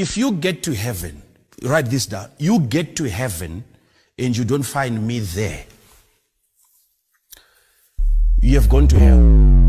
if you get to heaven, write this down. You get to heaven and you don't find me there. You have gone to hell.